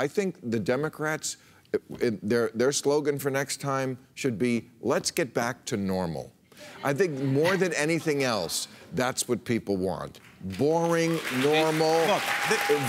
I think the Democrats, it- it- their, their slogan for next time should be, let's get back to normal. I think more than anything else, that's what people want. Boring, normal. Look,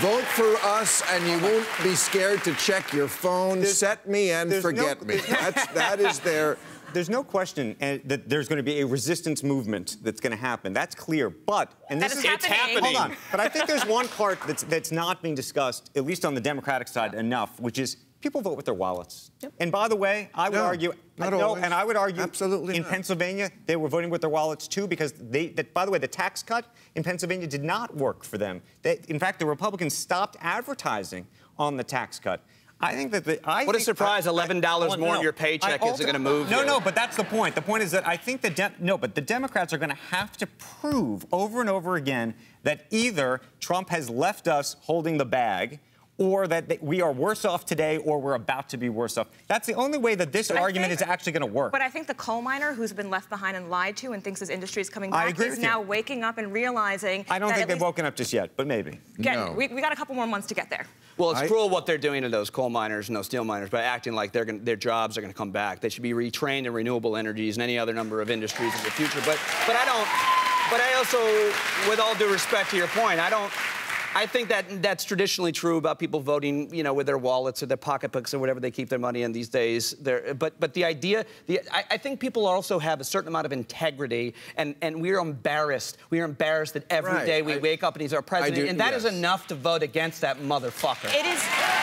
Vote for us, and you won't be scared to check your phone. Set me and there's no- forget me. That's, that is their. There's no question uh, that there's going to be a resistance movement that's going to happen. That's clear. But and this is is It's happening. Hold on. But I think there's one part that's that's not being discussed, at least on the Democratic side, enough, which is people vote with their wallets. And by the way, I would No, argue not no, always. and I would argue Absolutely in not. Pennsylvania they were voting with their wallets too because they. That, by the way, the tax cut in Pennsylvania did not work for them. They, in fact, the Republicans stopped advertising on the tax cut. I think that the, I What a surprise, I- $11 I- more in your paycheck isn't gonna move No, you. no, but that's the point. The point is that I think the Dem- no, but the Democrats are going to have to prove over and over again that either Trump has left us holding the bag. Or that we are worse off today, or we're about to be worse off. That's the only way that this But I argument think- is actually going to work. But I think the coal miner who's been left behind and lied to and thinks his industry is coming back I is now you. waking up and realizing. I don't that think they've least- woken up just yet, but maybe. Again, No. we, we got a couple more months to get there. Well, it's I- cruel what they're doing to those coal miners and those steel miners by acting like they're gonna, their jobs are going to come back. They should be retrained in renewable energies and any other number of industries in the future. But, but I don't. But I also, with all due respect to your point, I don't. I think that that's traditionally true about people voting, you know, with their wallets or their pocketbooks or whatever they keep their money in these days. They're, but but the idea, the, I, I think people also have a certain amount of integrity, and, and we're embarrassed. We are embarrassed that every Right. day we I- wake up and he's our president, do- and that is yes. enough to vote against that motherfucker. It is.